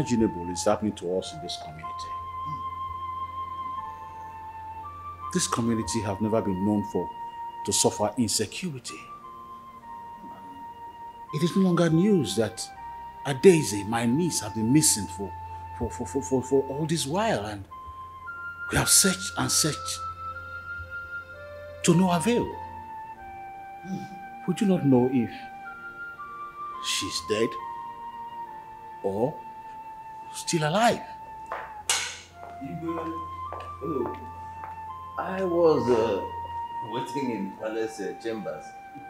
unimaginable is happening to us in this community. This community have never been known for to suffer insecurity. It is no longer news that a Daisy, my niece, have been missing for, for, for, for, for, for all this while and we have searched and searched to no avail. We do not know if she's dead or still alive. Hello. I was uh, waiting in palace uh, chambers.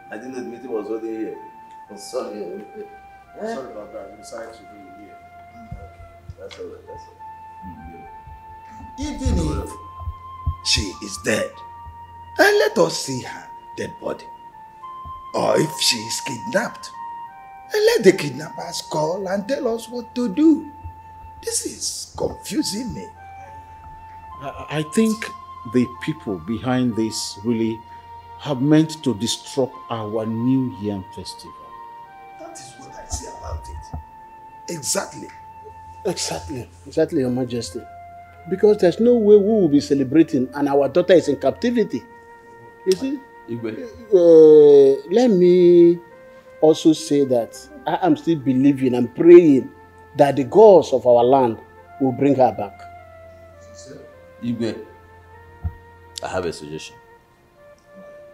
I didn't know the meeting was already here. I'm sorry. uh, eh? Sorry about that. We decided to bring you here. That's all right. That's all right. Even if she is dead, and let us see her dead body. Or if she is kidnapped, and let the kidnappers call and tell us what to do. This is confusing me. I, I think the people behind this really have meant to disrupt our New Year festival. That is what I say about it. Exactly. Exactly. Exactly, Your Majesty. Because there's no way we will be celebrating and our daughter is in captivity. You see? Uh, let me also say that I am still believing and praying that the gods of our land will bring her back. Igwe, I have a suggestion.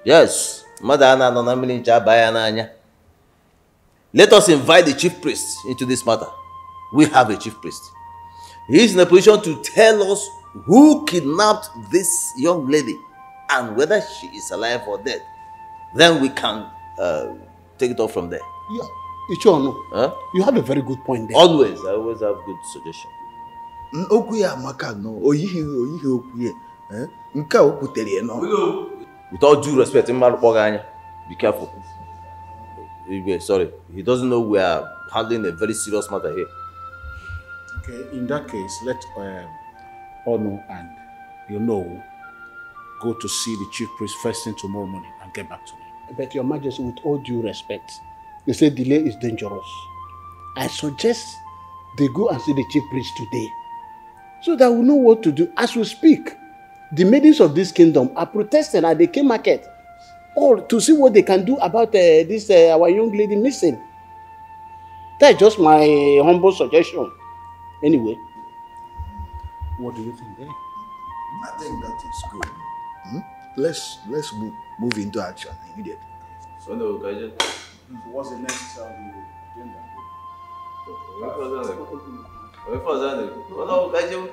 Yes, mmadụ a na-anọ na mmiri nche aba ya n'anya. Let us invite the chief priest into this matter. We have a chief priest. He is in a position to tell us who kidnapped this young lady and whether she is alive or dead. Then we can uh, take it off from there. Yeah. Ichono, Huh? you have a very good point there. Always, I always have good suggestion. N- okwu ya amaka nọ oyighị oyighị okwu ya eh? nke a o kwutere nọ With all due respect, mmadụ kpọga anya, be careful. Igwe, sorry. He doesn't know we are handling a very serious matter here. Okay, in that case, let um, Ono and you know go to see the chief priest first thing tomorrow morning and get back to me. But Your Majesty, with all due respect, they say delay is dangerous. I suggest they go and see the chief priest today so that we know what to do. As we speak, the maidens of this kingdom are protesting at the king market all to see what they can do about uh, this uh, our young lady missing. That's just my humble suggestion. Anyway, What do you think then? I think that is good. Hmm? Let's let's move, move into action immediately. So, no, can I just... So what's the next the agenda? Wait for that. Hello, can you...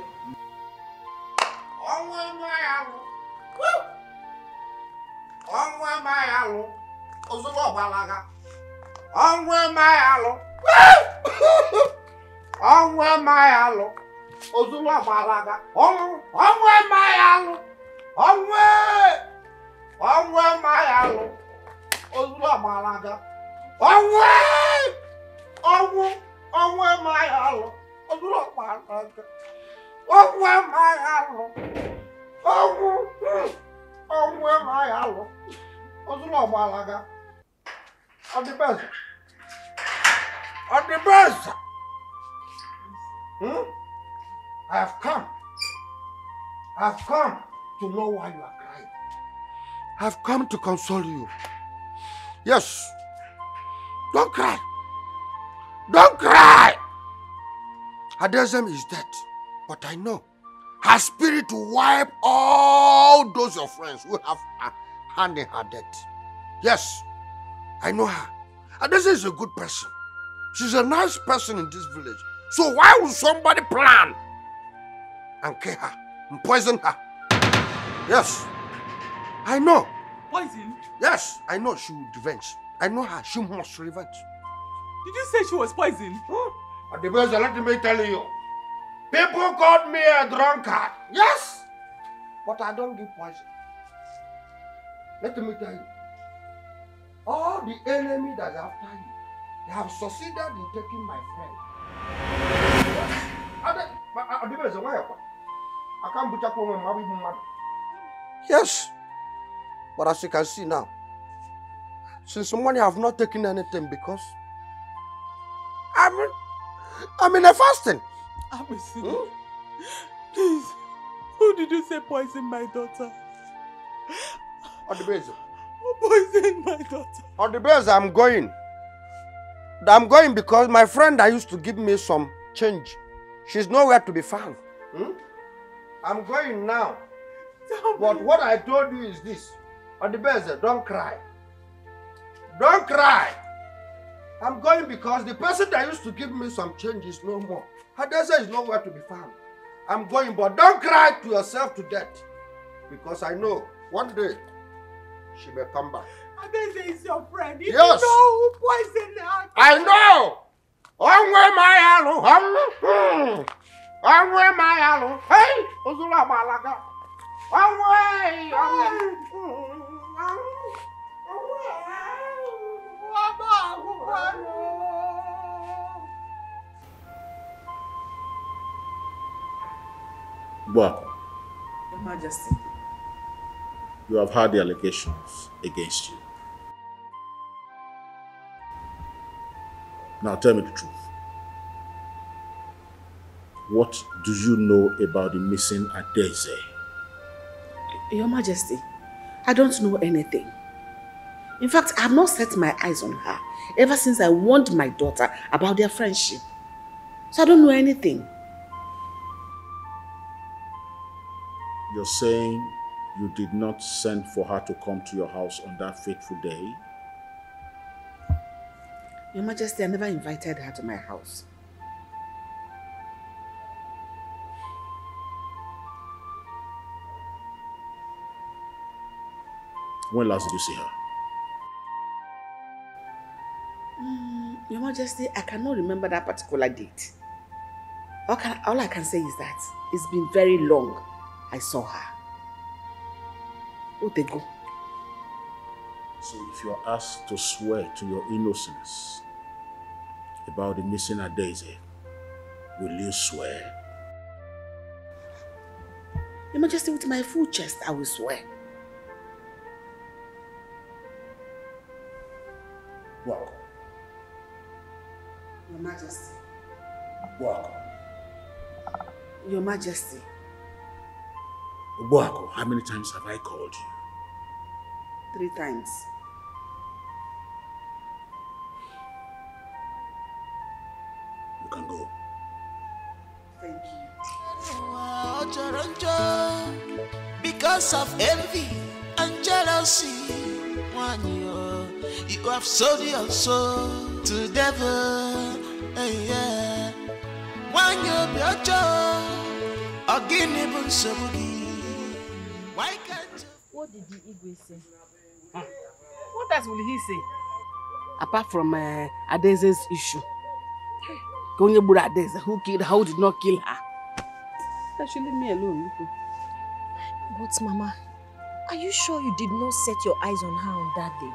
ọnwa amaghị alụ ọnwa amaghị alụ ozugbo ọgbalaga ọnwa amaghị alụ ọnwa amaghị alụ ozugbo ọgbalaga ọnwụ ọnwa amaghị alụ ọnwa ọnwa amaghị alụ ozugbo ọgbalaga ọnwa ọnwụ ọnwa amaghị alụ ozugbo ọgbalaga ọnwụ amaghị alụ ọnwụ ọnwụ amaghị alụ ozugbo ọgbalaga ọdịbeza ọdịbeza Hmm? I have come. I have come to know why you are crying. I have come to console you. Yes. Don't cry. Don't cry. Adesem is dead, but I know her spirit will wipe all those your friends who have a hand in her death. Yes, I know her. Adesem is a good person. She's a nice person in this village. So why would somebody plan and kill her and poison her? Yes, I know. Poison? Yes, I know she will revenge. I know her. She must revenge. Did you say she was poisoned? At the best, let me tell you. People called me a drunkard. Yes, but I don't give poison. Let me tell you. All the enemy that's after you, they have succeeded in taking my friend. Yes, but as you can see now, since money I have not taken anything because I mean, I'm in a fasting. Amisi, please, who did you say poisoned my daughter? Base. Who poisoned my daughter? Base, I'm going. I'm going because my friend I used to give me some change, she's nowhere to be found. Hmm? I'm going now. Tell But me. what I told you is this. Base, don't cry. Don't cry. I'm going because the person that used to give me some change is no more. Hadessa is nowhere to be found. I'm going, but don't cry to yourself to death. Because I know one day she may come back. Adeze is your friend. You Yes. know who poisoned her. I know. Onwe mayalu. um, Onwe mayalu. Hey, Ozula Malaga. Onwe. onwe. Buako, Your Majesty. you have heard the allegations against you. Now tell me the truth. What do you know about the missing Adeze? Your Majesty, I don't know anything. In fact, I have not set my eyes on her ever since I warned my daughter about their friendship. So I don't know anything. You're saying you did not send for her to come to your house on that fateful day? Your Majesty, I never invited her to my house. When last did you see her? Majesty, I cannot remember that particular date. All, can, all I can say is that it's been very long I saw her. Oh, they go. So if you are asked to swear to your innocence about the missing Adeze, will you swear? Your Majesty, with my full chest, I will swear. Your Majesty. Buako, Your Majesty. Buako, how many times have I called you? Three times. You can go. Thank you. Because of envy and jealousy. Nwanyị o, you have sold your soul to devil. Nwanyị obi ọjọọ, ọ gịnị bụ nsogbu gị? Why can't you? What did the Igwe say? What else will he say? Apart from uh, Adeze's issue. Onye gburu Adeze, who killed her, who did not kill her. That should leave me alone. But Mama, are you sure you did not set your eyes on her on that day?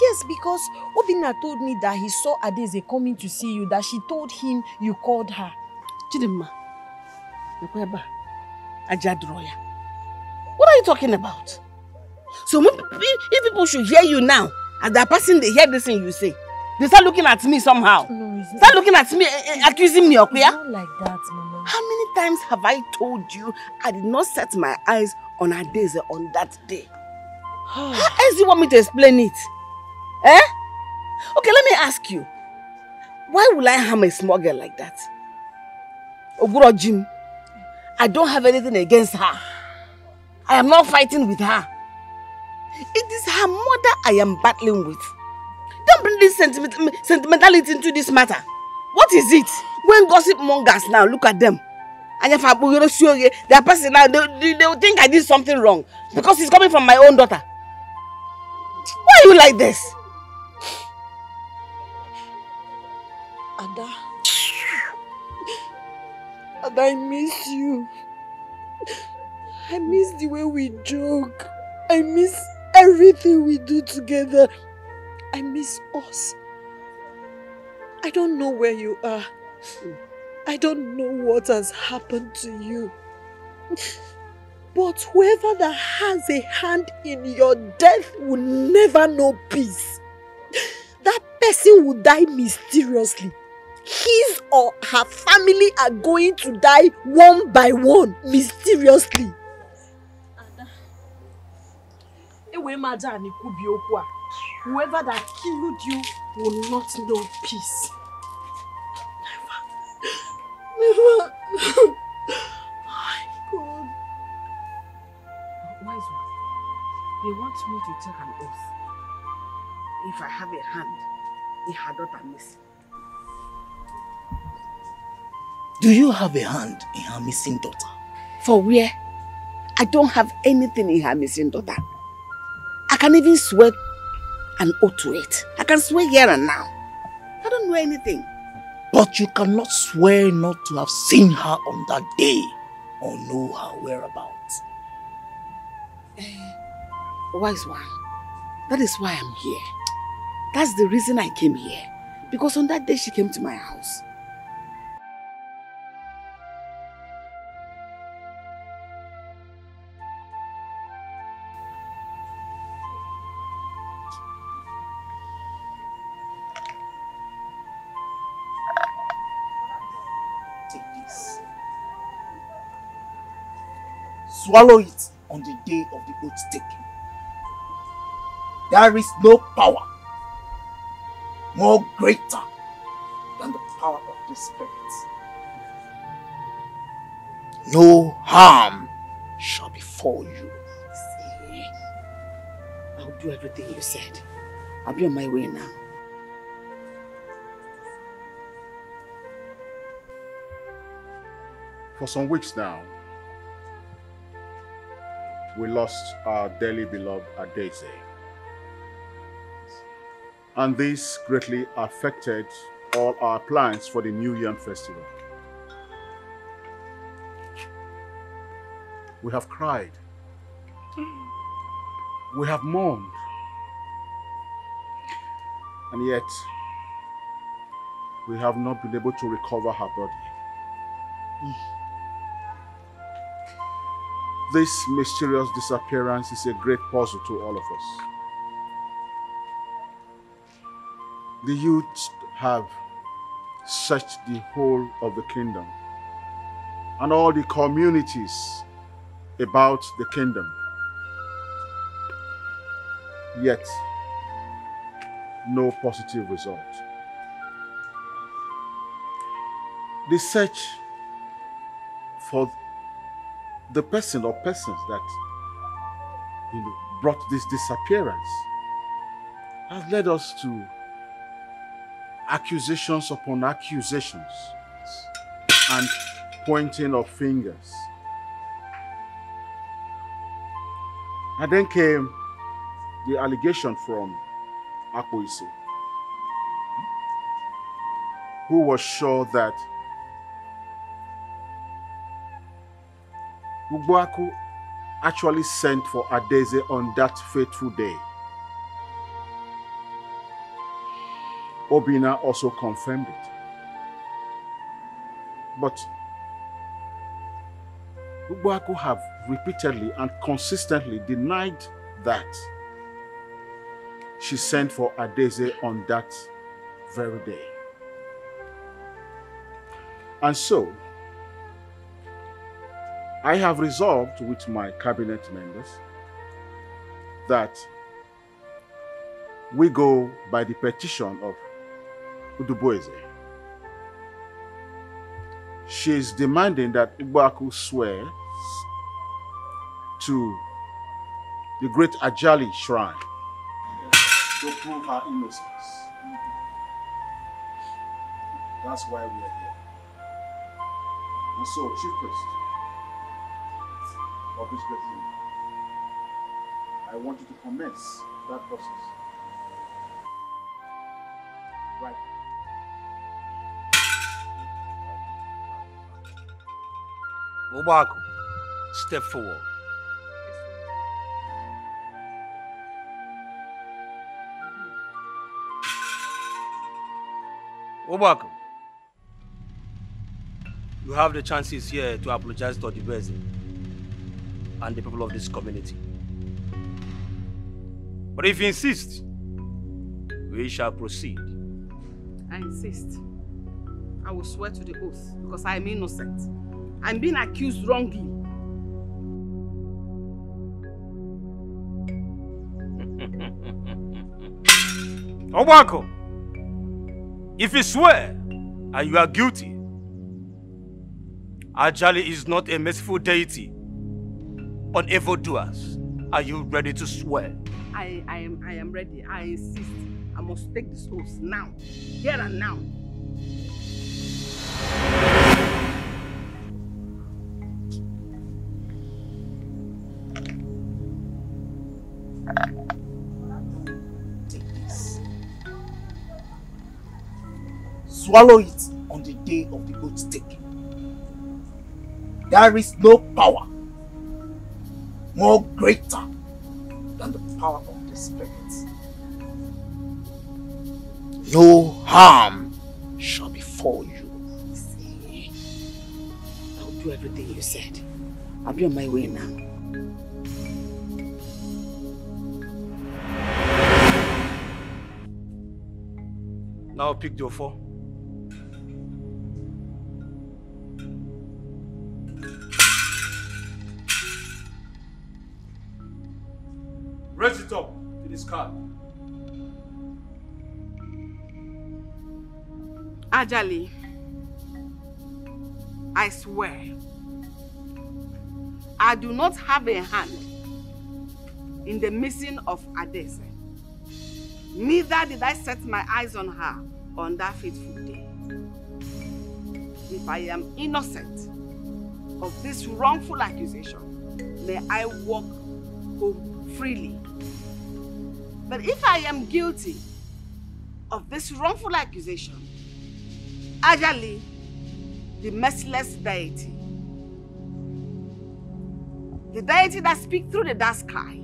Yes, because Obina told me that he saw Adeze coming to see you, that she told him you called her. Chidimma, ekwe ebe a, aja. What are you talking about? So if people should hear you now, as they're passing, they hear this thing you say, they start looking at me somehow. No, Start looking at me, eh, accusing me, Okuya. not like that, Mama. How many times have I told you I did not set my eyes on Adeze on that day? How else do you want me to explain it? Eh? Okay, let me ask you. Why would I harm a small girl like that? Oguro Jim, I don't have anything against her. I am not fighting with her. It is her mother I am battling with. Don't bring this sentiment sentimentality into this matter. What is it? When gossip mongers now look at them. And if I they are passing now, they, they, they will think I did something wrong because it's coming from my own daughter. Why are you like this? Ada. Ada, I miss you. I miss the way we joke. I miss everything we do together. I miss us. I don't know where you are. I don't know what has happened to you. But whoever that has a hand in your death will never know peace. That person will die mysteriously. His or her family are going to die one by one mysteriously. Ewe Madani Kubi Okwa, whoever that killed you will not know peace. Never. God. Wise one, they want me to take an oath. If I have a hand in her daughter missing. Do you have a hand in her missing daughter? For where? I don't have anything in her missing daughter. I can even swear an oath to it. I can swear here and now. I don't know anything. But you cannot swear not to have seen her on that day or know her whereabouts. Eh, wise one, that is why I'm here. That's the reason I came here. Because on that day she came to my house. Swallow it on the day of the oath taking. There is no power more greater than the power of the Spirit. No harm shall befall you. See, I'll do everything you said. I'll be on my way now. For some weeks now, we lost our dearly beloved Adeze. And this greatly affected all our plans for the New Yam Festival. We have cried. We have mourned. And yet, we have not been able to recover her body. This mysterious disappearance is a great puzzle to all of us. The youth have searched the whole of the kingdom and all the communities about the kingdom. Yet, no positive result. The search for the person or persons that you know, brought this disappearance has led us to accusations upon accusations and pointing of fingers. And then came the allegation from Akpoise, who was sure that Ugboaku actually sent for Adeze on that fateful day. Obina also confirmed it. But Ugboaku have repeatedly and consistently denied that she sent for Adeze on that very day. And so, I have resolved with my cabinet members that we go by the petition of Uduboeze. She is demanding that Ugboaku swear to the great Ajali shrine to prove her innocence. That's why we are here. And so, Chief Priest room, I want you to commence that process. Right. Obaku, step forward. Obaku, you have the chances here to apologize to Odibeze and the people of this community. But if you insist, we shall proceed. I insist. I will swear to the oath because I am innocent. I'm being accused wrongly. Obako, if you swear and you are guilty, Ajali is not a merciful deity on evildoers. Are you ready to swear? I, I am I am ready. I insist. I must take this oath now. Here and now. Swallow it on the day of the oath taking. There is no power more greater than the power of the Spirit. No harm shall befall you. See, I'll do everything you said. I'll be on my way now. Now pick your four. Card. Ajali, I swear, I do not have a hand in the missing of Adese. Neither did I set my eyes on her on that fateful day. If I am innocent of this wrongful accusation, may I walk home freely. But if I am guilty of this wrongful accusation, Ajali, the merciless deity, the deity that speaks through the dark sky,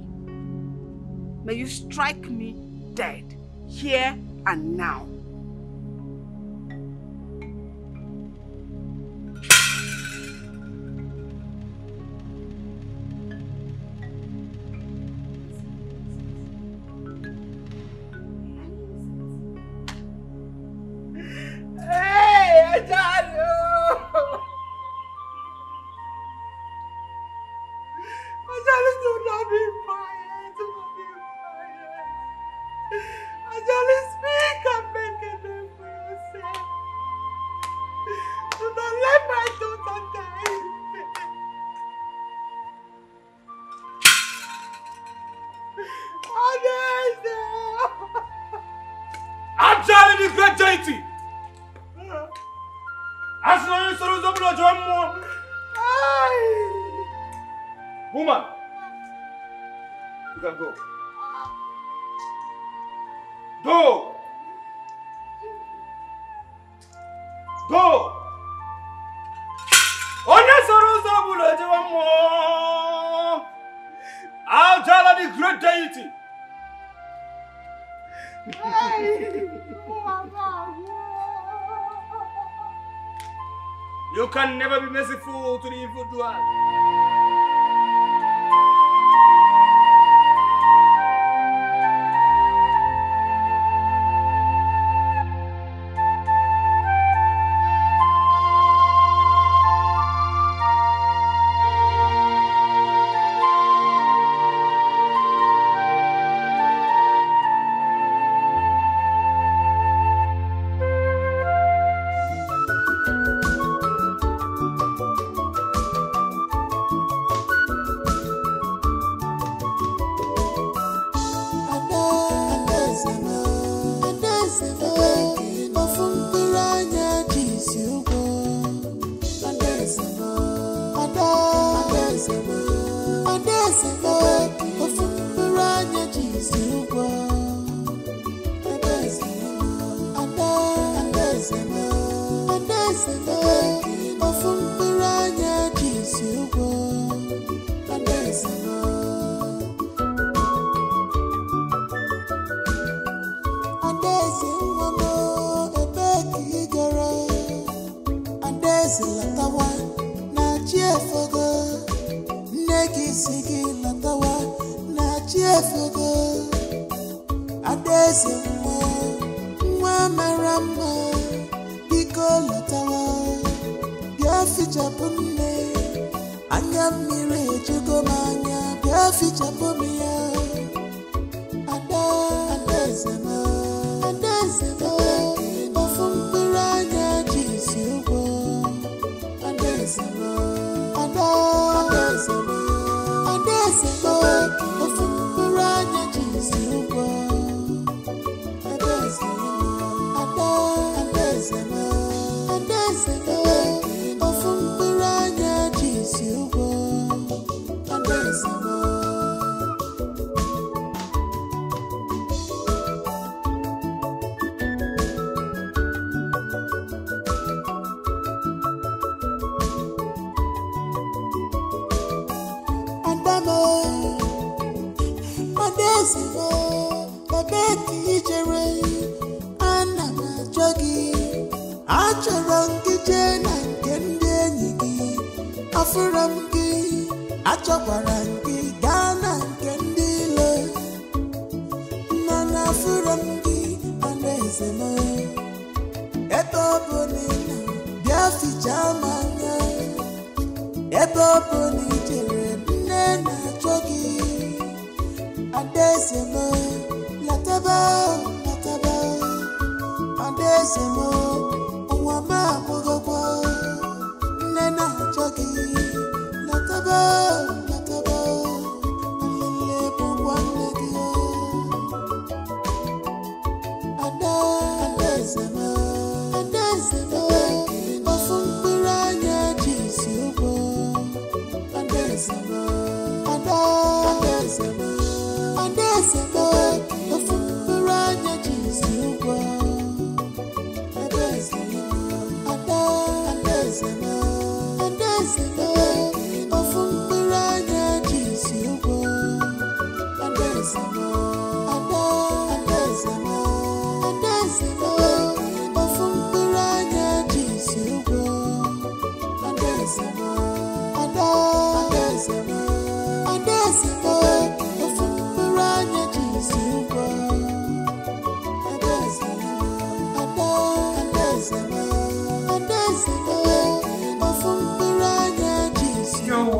may you strike me dead here and now. Ajali the great deity! Aslan sọ̀rọ̀ sọ́kùnrin ọjọ́ mọ́. Woman, you can go. Go! Go! Can never be merciful to the evildoer. Adaeze nwa m ebee ka ị gara Adaeze latawa na chi efogo nne gị si gị latawa na chi efogo Adaeze nwa nwa mara mma. Fichapụ nne anya mmiri ejugo m anya bịa fichapụ m ya ada ebe ọ bụ na i jere nne na-achọ gị adaeze m lataba lataba. Adaeze m ụwa m amụgokwa nne na-achọ lataba lataba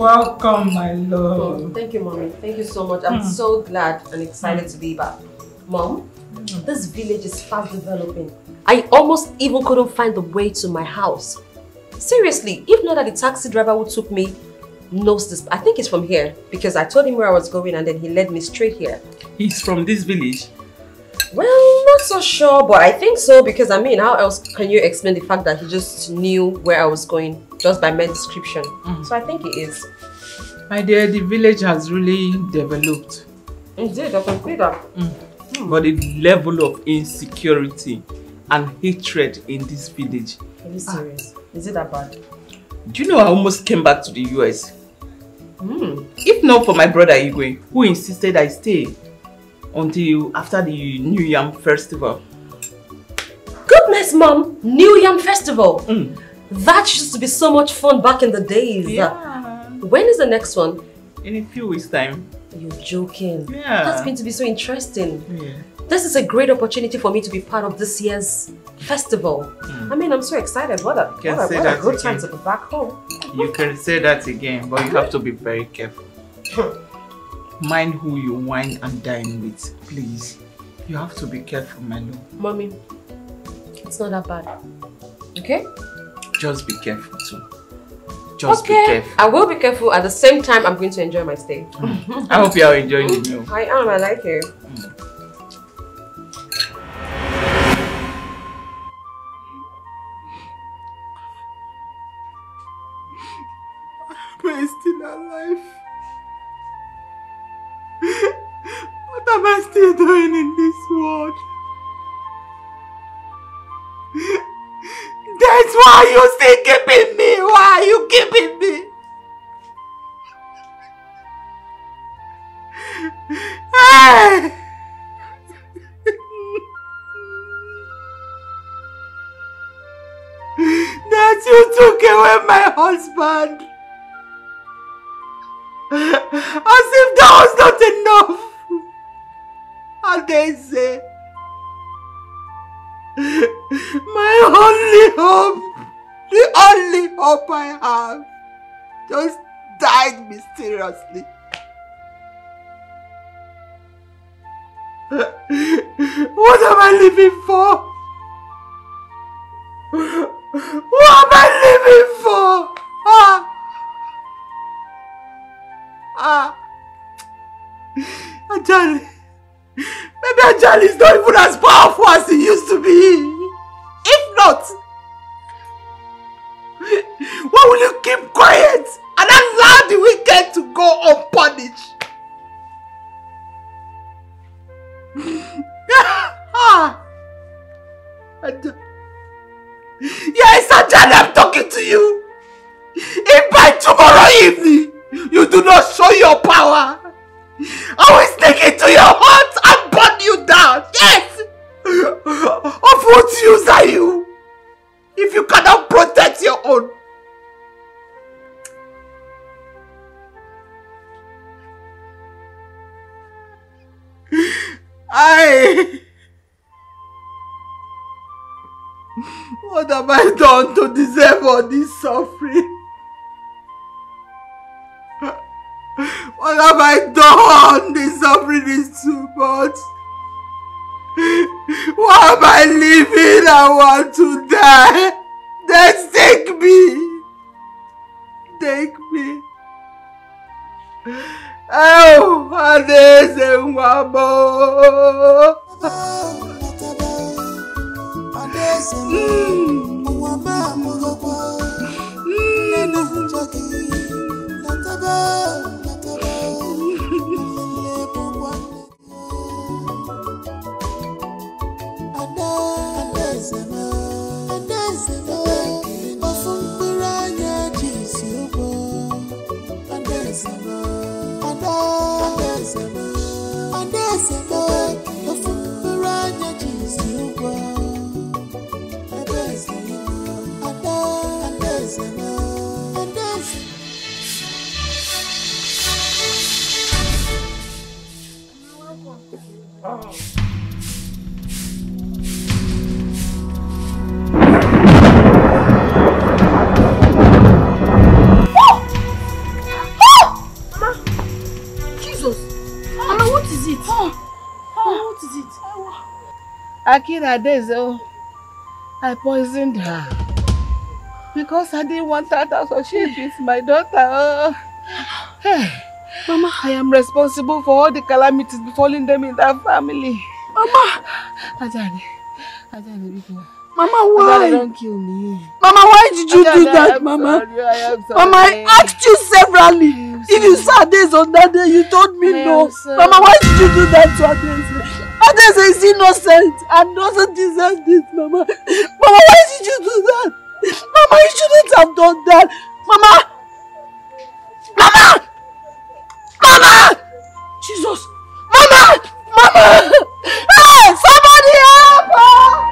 welcome, my love. Thank you, mommy. Thank you so much. I'm Mm. so glad and excited to be back. Mom, this village is fast developing. I almost even couldn't find the way to my house. Seriously, if not that the taxi driver who took me knows this, I think he's from here because I told him where I was going and then he led me straight here. He's from this village. Well, not so sure, but I think so because I mean, how else can you explain the fact that he just knew where I was going just by my description? Mm. So I think it is. My dear, the village has really developed. Indeed, I can agree that. But the level of insecurity and hatred in this village. Are you serious? Ah. Is it that bad? Do you know I almost came back to the US? Hmm. If not for my brother Igwe, who insisted I stay until after the New Yam Festival. Goodness, mom! New Yam Festival! Hmm. That used to be so much fun back in the days. Yeah. When is the next one? In a few weeks' time. You're joking. Yeah. That's going to be so interesting. Yeah. This is a great opportunity for me to be part of this year's festival. Hmm. I mean, I'm so excited. What a, Can what a, say what a that good time again. to be back home. You can say that again, but you have to be very careful. Mind who you wine and dine with, please. You have to be careful, my love. Mommy, it's not that bad. Okay? Just be careful too. Just okay. be careful. I will be careful. At the same time, I'm going to enjoy my stay. Mm. I hope you are enjoying the meal. I am. I like it. Am That's why you still keeping me. Why are you keeping me? Hey! That you took away my husband. As if that was not enough. And they say, my only hope, the only hope I have, just died mysteriously. What am I living for? What am I living for? Ah! Ah! Ajali. Maybe Ajali is not even as powerful as he used to be. Not, why will you keep quiet and allow the wicked to go unpunished? ah! Yes, Ajali, I'm talking to you. If by tomorrow evening you do not show your power, I will sneak into your heart and burn you down. Yes! Of what use are you if you cannot protect your own? I. What have I done to deserve all this suffering? What have I done? The suffering is too much. Why am I living? I want to die. Then take me. Take me. Oh, Adese Nwabo. Jesus! Akira Dezo, oh. I poisoned her. Because I didn't want her to associate with my daughter. Oh. Hey, Mama, I am responsible for all the calamities befalling them in that family. Mama! Ajani, Ajani, Biko. Mama, Ajani, why? don't kill me. Mama, why did you do Ajani, I that, am Mama? sorry, I am Mama, I asked you severally. If you saw this on that day, you told me no. Mama, why did you do that to Ades? Ades is innocent and doesn't deserve this, Mama. Mama, why did you do that? Mama, you shouldn't have done that. Mama! Mama! Mama! Jesus! Mama! Mama! Hey! Somebody help her!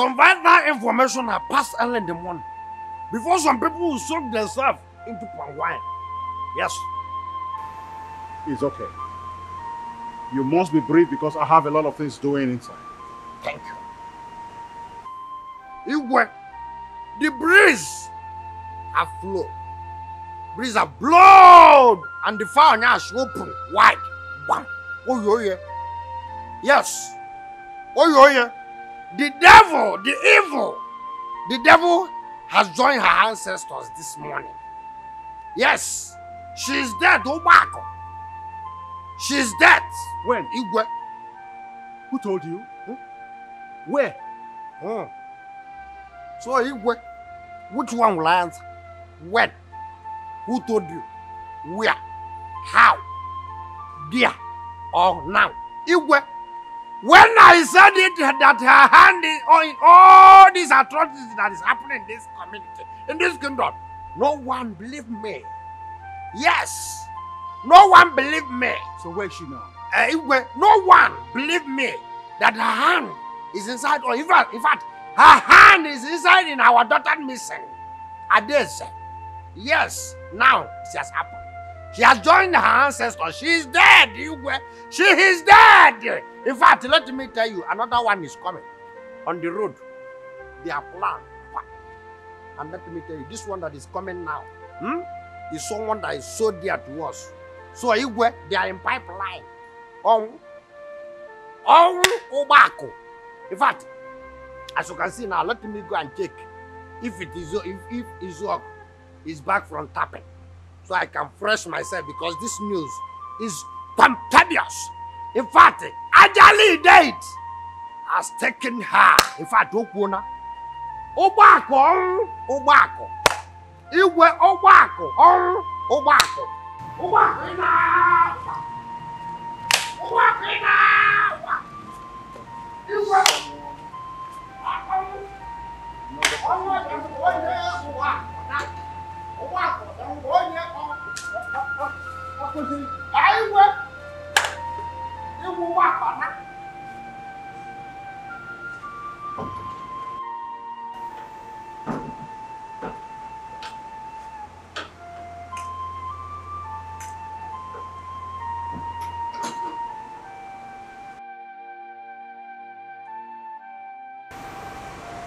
Some vital information have passed early in the morning before some people will soak themselves into palm wine. Yes. It's okay. You must be brief because I have a lot of things doing inside. Thank you. Igwe, the breeze have flowed. Breeze have blown and the fire now is open wide. Bam. Oh, yo, yeah. Yes. Oh, yeah. The devil, the evil, the devil has joined her ancestors this morning. Yes. She is dead, Obako. She is dead. When? Igwe. Who told you? Where? Hmm. So Igwe, which one will I answer? When? Who told you? Where? How? There? Or now? Igwe, When I said it that her hand is on all these atrocities that is happening in this community, in this kingdom, no one believed me. Yes, no one believed me. So where is she now? Uh, no one believed me that her hand is inside, or in fact, in fact, her hand is inside in our daughter missing. Adese. Yes, now it has happened. She has joined her ancestors. She is dead. She is dead. In fact, let me tell you, another one is coming on the road. They are planned. And let me tell you, this one that is coming now hmm, is someone that is so dear to us. So Igwe, they are in pipeline. On, on Obako. In fact, as you can see now, let me go and check if it is if if Izok is back from tapping, so I can fresh myself because this news is contagious. In fact, Ajali date has taken her. In fact, Okwuna, Obako, ọnwụ, Obako, Igwe Obako, ọnwụ, Obako, Obako ị na-akwa, Obako ị na-akwa, Igwe ọnwụ, ọnwụ ọnwụ onye Obako na Obako ọnwụ onye ọkụzi, Igwe Igwe Obako na.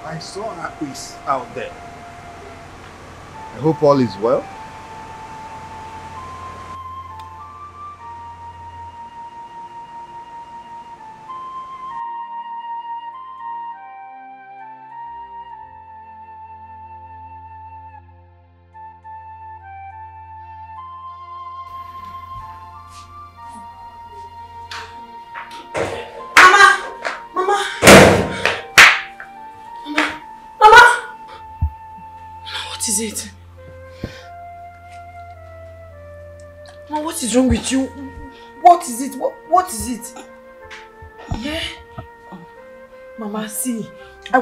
I saw Akpis out there. I hope all is well.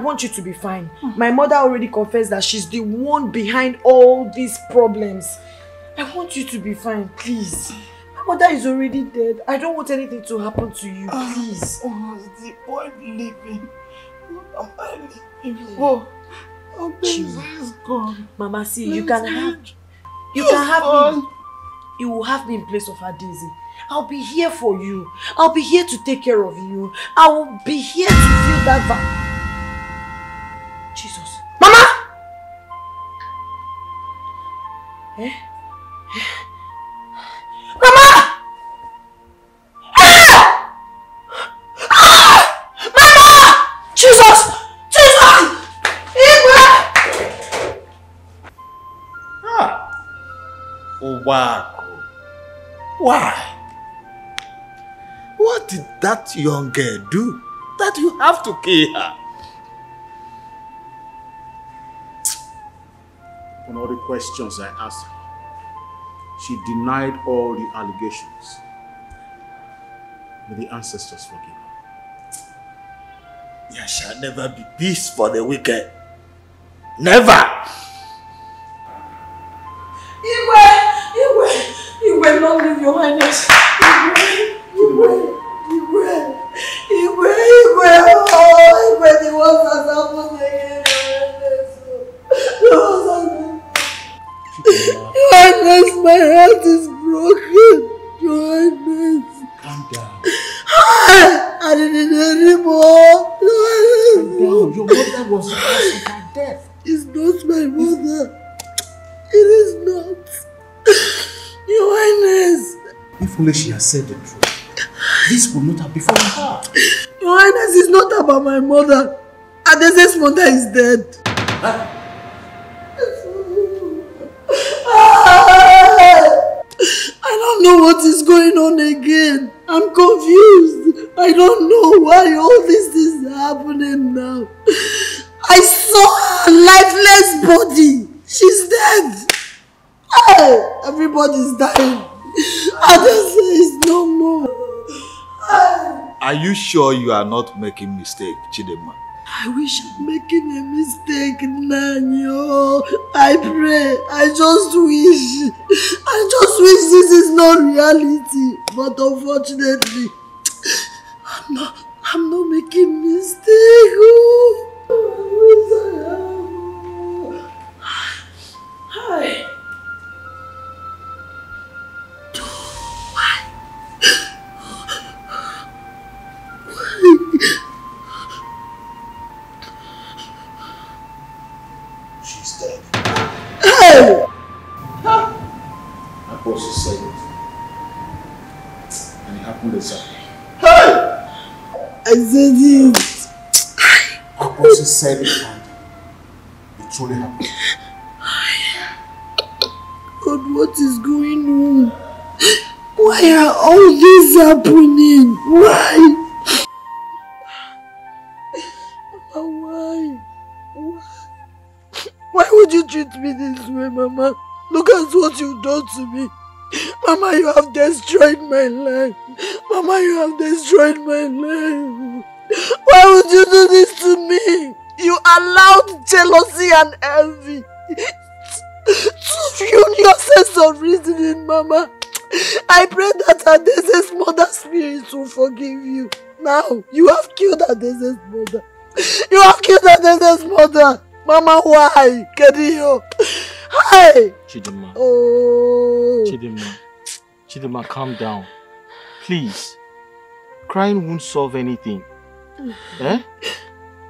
Want you to be fine. Hmm. My mother already confessed that she's the one behind all these problems. I want you to be fine, please. My mother is already dead. I don't want anything to happen to you, ah. please. What's the point living? Oh, what am I living Whoa. Oh, is gone. Mama, see, you can have, you can have me. You will have me in place of her Daisy. I'll be here for you. I'll be here to take care of you. I will be here to fill that vow. That young girl do that you have to kill her? On all the questions I asked her, she denied all the allegations. May the ancestors forgive her. There shall never be peace for the wicked. Never! Igwe! Igwe! Igwe, long live your highness! If only she had said the truth, this would not have befallen her. Your Highness is not about my mother. Adese's mother is dead. I don't know what is going on again. I'm confused. I don't know why all this is happening now. I saw her lifeless body. She's dead. Everybody's dying. Adese is no more. Are you sure you are not making mistake, Chidima? I wish I'm making a mistake, Nanyo. I pray. I just wish. I just wish this is not reality. But unfortunately, I'm not. I'm not making mistake. Oh, Hi. I said it. Apostle said it and it truly happened. God, what is going on? Why are all this happening? Why? Why? Why? Why would you treat me this way, Mama? Look at what you've done to me. Mama, you have destroyed my life. Mama, you have destroyed my life. Why would you do this to me? You allowed jealousy and envy to ruin your sense of reasoning, Mama. I pray that Adese's mother spirit will forgive you. Now, you have killed Adese's mother. You have killed Adese's mother. Mama, why? Kedio. Hi. Chidima. Oh. Chidima. Chidima, calm down. Please. Crying won't solve anything. Eh?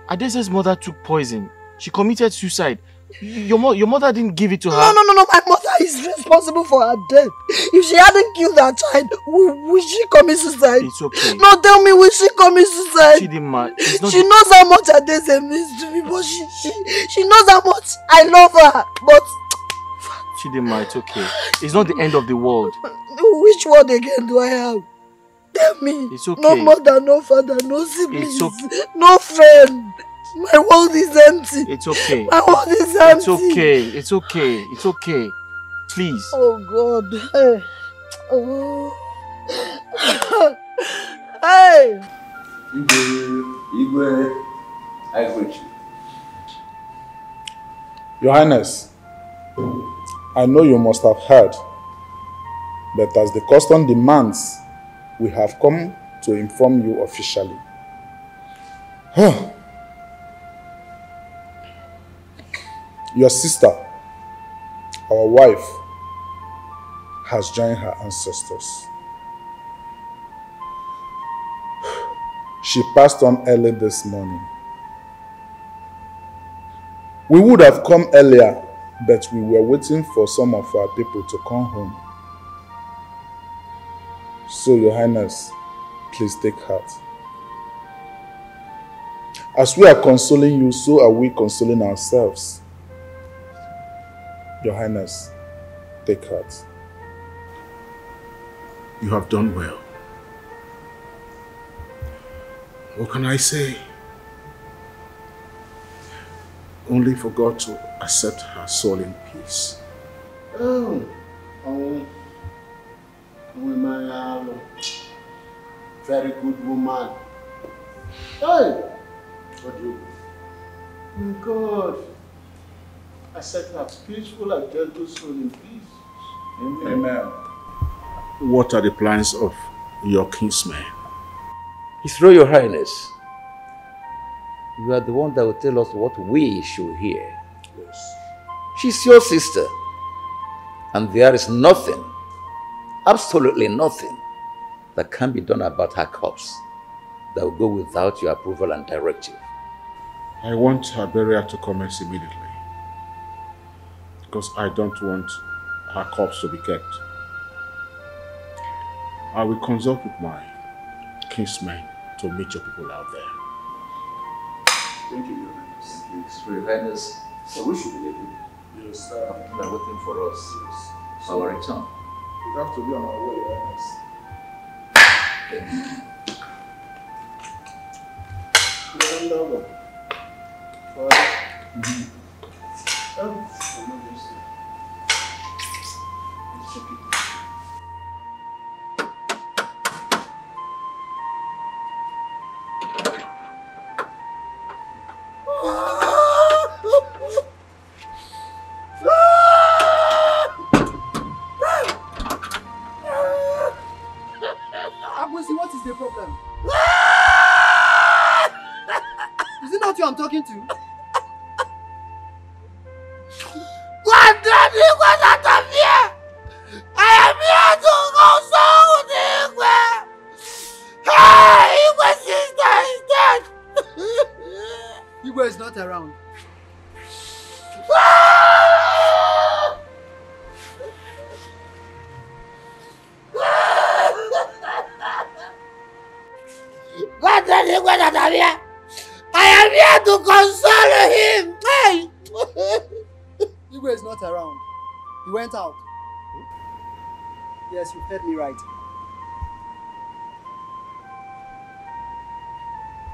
Adese's mother took poison. She committed suicide. Your, mo your mother didn't give it to her. No, no, no, no. My mother is responsible for her death. If she hadn't killed her child, would she commit suicide? It's okay. No, tell me, will she commit suicide? Chidima, it's not She knows how much Adese means to me, but she, she, she knows how much I love her. But Chidima, it's okay. It's not the end of the world. which one again do I have? Tell me. It's okay. No mother, no father, no siblings, It's okay. no friend. My world is empty. It's okay. My world is It's empty. okay. It's okay. It's okay. Please. Oh God. Hey. Oh. hey. Igwe, Igwe, I greet you. Your Highness, I know you must have heard, but as the custom demands, we have come to inform you officially. Your sister, our wife, has joined her ancestors. She passed on early this morning. We would have come earlier, but we were waiting for some of our people to come home. So, Your Highness, please take heart. As we are consoling you, so are we consoling ourselves. Your Highness, take heart. You have done well. What can I say? Only for God to accept her soul in peace. Oh, oh, oh, my um, very good woman. Hey, what do you? My God, I set her peaceful and gentle soul in peace. Amen. What are the plans of your kinsman? His Royal Highness, you are the one that will tell us what we should hear. Yes. She's your sister, and there is nothing, absolutely nothing, that can be done about her corpse that will go without your approval and directive. I want her burial to commence immediately. Because I don't want her corpse to be kept. I will consult with my kinsmen to meet your people out there. Thank you, Your Highness. His Royal Highness, so we should be leaving. Yes, Our people are waiting for us. Yes. Our return. We have to be on our way, Your Highness. What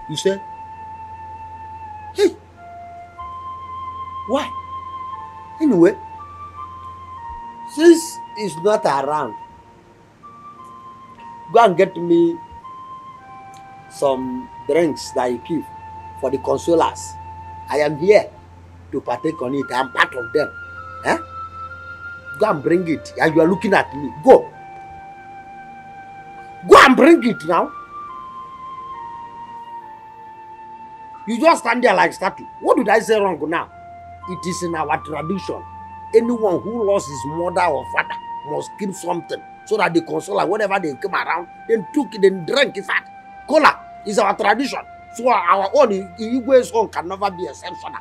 You said? Hey! Why? Anyway, Since he's not around, go and get me some drinks that you keep for the consolers. I am here to partake on it. I am part of them. Eh? Go and bring it. And you are looking at me. Go. Go and bring it now. You just stand there like statue. What did I say wrong now? It is in our tradition. Anyone who lost his mother or father must keep something so that the consoler, whenever they come around, then took it, and drank. In fact, cola is our tradition. So our own, Igwe's own can never be exceptional.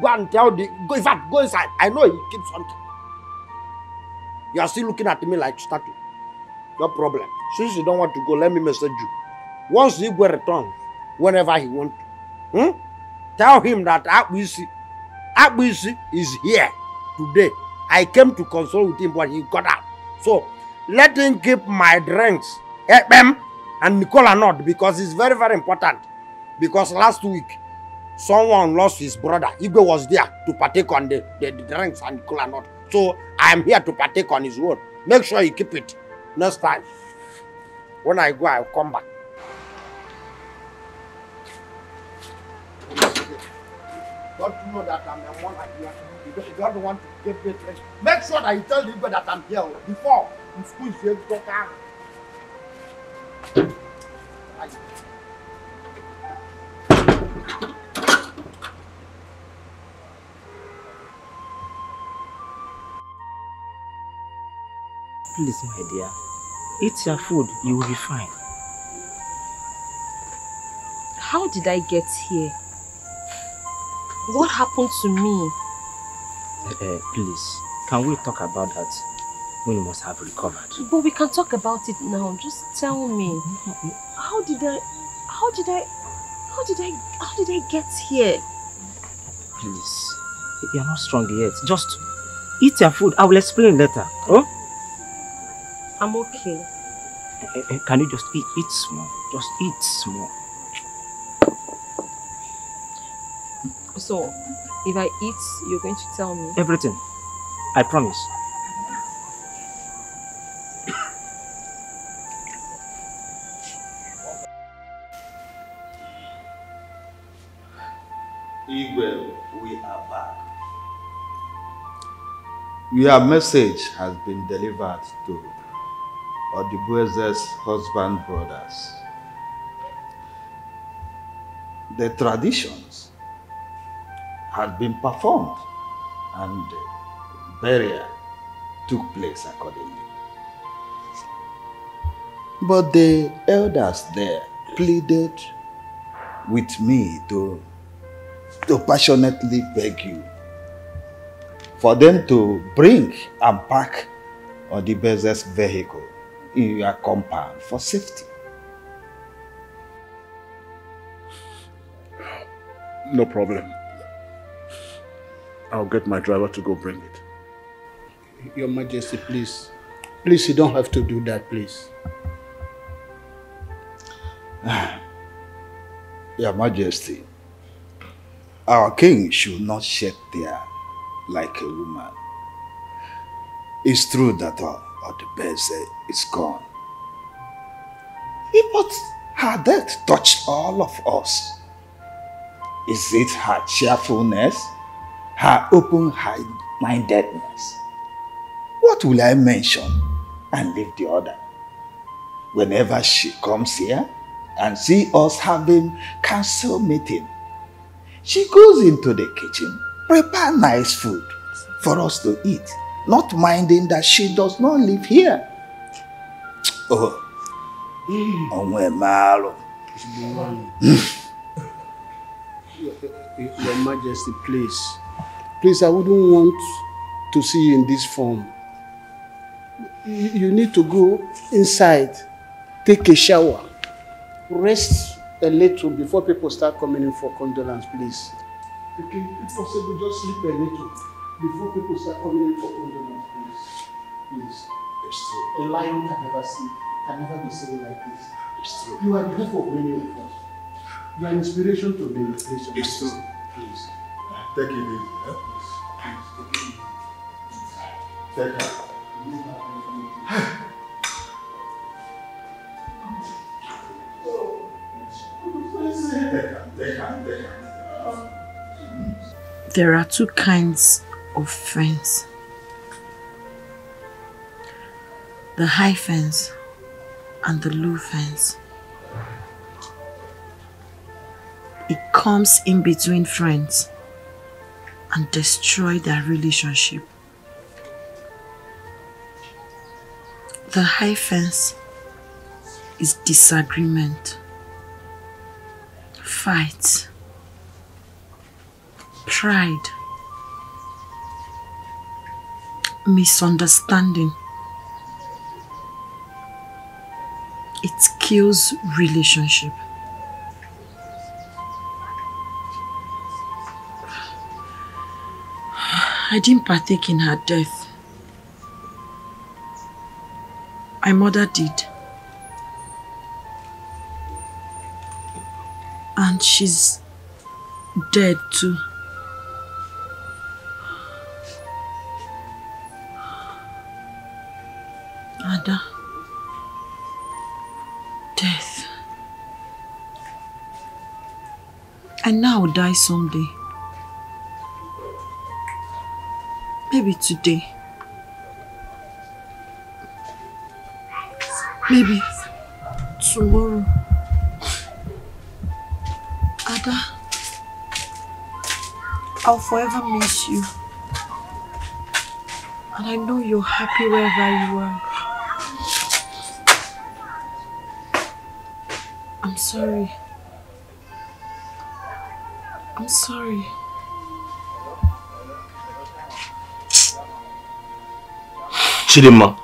Go and tell the, go, in fact, go inside. I know he keeps something. You are still looking at me like statue. No problem. Since you don't want to go, let me message you. Once Igwe returns, whenever he wants to, hmm? tell him that Akbisi, Akbisi is here today. I came to console with him, but he got out. So let him keep my drinks, Ekpem and Nicola Nod, because it's very, very important. Because last week, someone lost his brother. Igwe was there to partake on the, the, the drinks and Nicola Nod. So I am here to partake on his word. Make sure you keep it next time. When I go, I'll come back. Don't you know that I'm the one that you you don't- you don't want to get me drink. Make sure that you tell the Igwe that I'm here oh, before you squeeze your daughter. Please, my dear, eat your food. You will be fine. How did I get here? What happened to me? Eh, eh, please, can we talk about that when you must have recovered? But we can talk about it now. Just tell me. How did I how did I how did I how did I get here? Please, you're not strong yet. Just eat your food. I will explain later. Oh? I'm okay. Eh, can you just eat, eat small? Just eat small. So if I eat, you're going to tell me. Everything. I promise. Igwe, we are back. Your message has been delivered to Odibueze's husband brothers. The traditions had been performed and burial took place accordingly. But the elders there pleaded with me to, to passionately beg you for them to bring and park Odibeze's vehicle in your compound for safety. No problem. I'll get my driver to go bring it. Your Majesty, please. Please, you don't have to do that, please. Your Majesty, our king should not shed tear like a woman. It's true that uh, Odibeze is gone. But her death touched all of us. Is it her cheerfulness, her open-mindedness? What will I mention and leave the other? whenever she comes here and see us having council meeting, she goes into the kitchen, prepare nice food for us to eat, not minding that she does not live here. Oh, onwe malo. Your Majesty, please. Please, I wouldn't want to see you in this form. You, need to go inside, take a shower, rest a little before people start coming in for condolence, please. Okay, if possible, just sleep a little before people start coming in for condolence, please. Please. A lion can never sleep, can never be seen like this. It's true. You are the hope of many of us. You are inspiration to many. Please, It's true. Please. Take it easy. eh? Take her. There are two kinds of friends. The high fence and the low fence. It comes in between friends and destroy their relationship. The high fence is disagreement, fight, pride, misunderstanding. It kills relationship. I didn't partake in her death. My mother did. And she's dead too. Ada. Death. I now die someday. Maybe today. Maybe tomorrow. Ada, I'll forever miss you. And I know you're happy wherever you are. I'm sorry. I'm sorry. Chidima.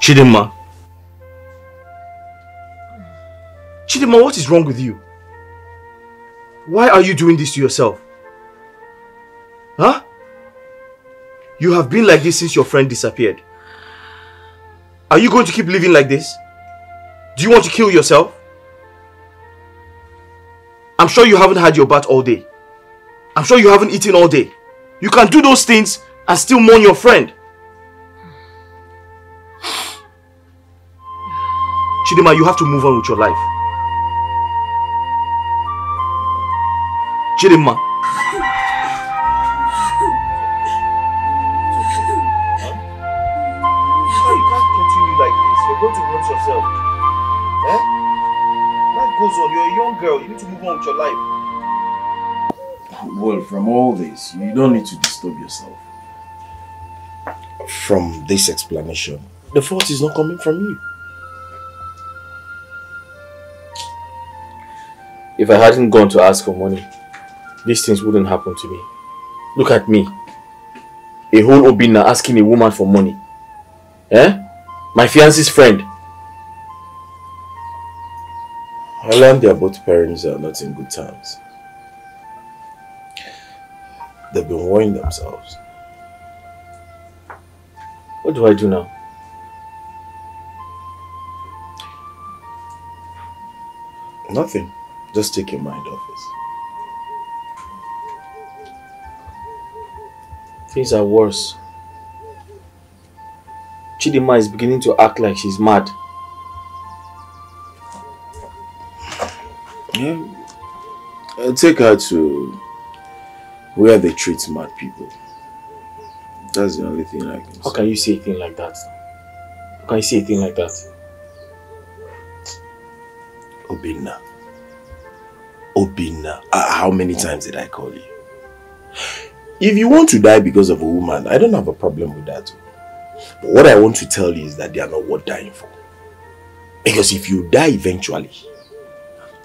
Chidima. Chidima, what is wrong with you? Why are you doing this to yourself? Huh? You have been like this since your friend disappeared. Are you going to keep living like this? Do you want to kill yourself? I'm sure you haven't had your bath all day. I'm sure you haven't eaten all day. You can do those things and still mourn your friend. Chidima, you have to move on with your life. Chidima. You can't continue like this. You're going to hurt yourself. Eh? Life goes on. You're a young girl. You need to move on with your life. Well, from all this, you don't need to disturb yourself. From this explanation, the fault is not coming from you. If I hadn't gone to ask for money, these things wouldn't happen to me. Look at me. A whole Obinna asking a woman for money. Eh? My fiance's friend. I learned their both parents are not in good terms. They've been worrying themselves. What do I do now? Nothing. Just take your mind off it. Things are worse. Chidima is beginning to act like she's mad. Yeah. Uh, take her to where they treat mad people. That's the only thing I can How can you say a thing like that? How can you say a thing like that? Obinna. Obinna. Uh, how many times did I call you? If you want to die because of a woman, I don't have a problem with that. But what I want to tell you is that they are not worth dying for. Because if you die eventually,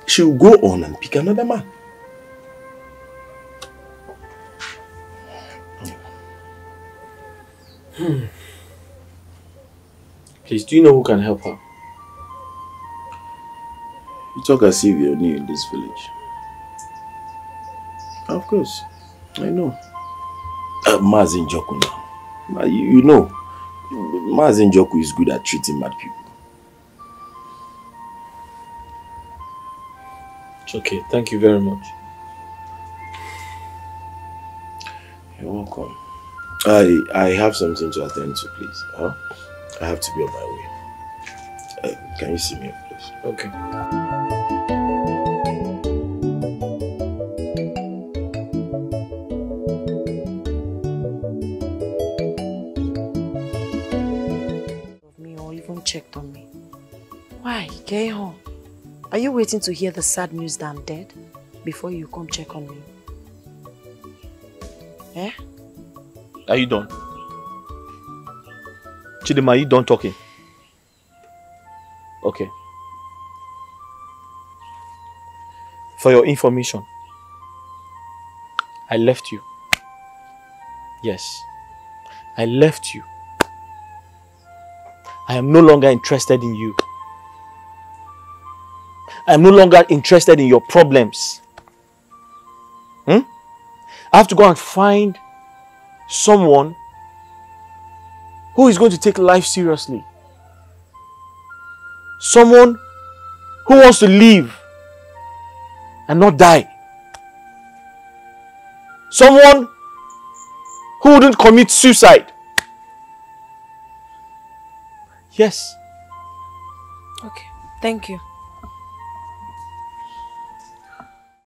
she'll go on and pick another man. Please, do you know who can help her? You talk as if you're new in this village. Of course, I know. Uh, Mazi Njoku now. You, you know, Mazi Njoku is good at treating mad people. It's okay. Thank you very much. You're welcome. I I have something to attend to, please. Huh? I have to be on my way. Uh, can you see me, please? Okay. of me or even checked on me. Why? Get. Are you waiting to hear the sad news that I'm dead before you come check on me? Eh? Are you done? Chidima, you done talking? Okay. For your information, I left you. Yes, I left you. I am no longer interested in you. I am no longer interested in your problems. Hmm? I have to go and find someone who is going to take life seriously. Someone who wants to live and not die. Someone who wouldn't commit suicide. Yes. Okay. Thank you.